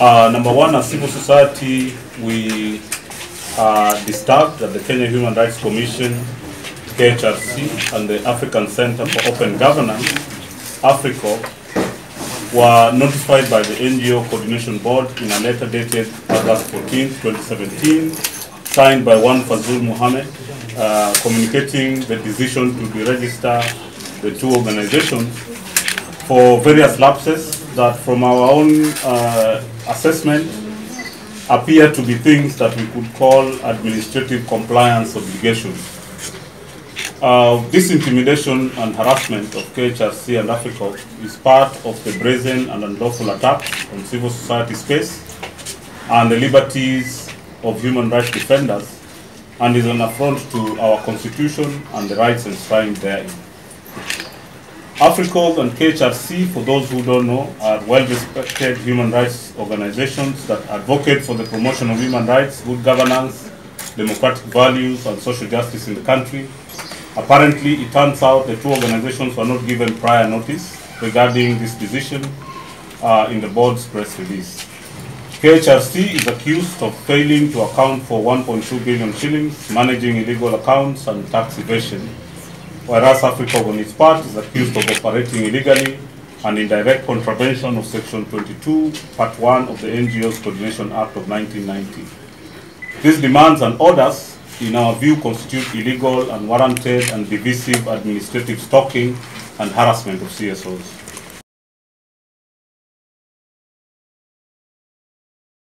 Uh, number one, as civil society, we are disturbed that the Kenya Human Rights Commission, KHRC, and the African Center for Open Governance, AFRICOG, were notified by the NGO Coordination Board in a letter dated August 14, 2017, signed by one Fazul Muhammad, uh, communicating the decision to deregister the two organizations for various lapses that from our own uh, assessment appear to be things that we could call administrative compliance obligations. Uh, this intimidation and harassment of KHRC and AFRICOG is part of the brazen and unlawful attacks on civil society space and the liberties of human rights defenders and is an affront to our constitution and the rights enshrined therein. AFRICOG and KHRC, for those who don't know, are well-respected human rights organizations that advocate for the promotion of human rights, good governance, democratic values, and social justice in the country. Apparently, it turns out the two organizations were not given prior notice regarding this decision uh, in the board's press release. KHRC is accused of failing to account for 1.2 billion shillings, managing illegal accounts and tax evasion whereas AFRICOG on its part is accused of operating illegally and in direct contravention of Section 22, Part 1 of the NGOs Coordination Act of 1990. These demands and orders, in our view, constitute illegal, unwarranted, and divisive administrative stalking and harassment of CSOs.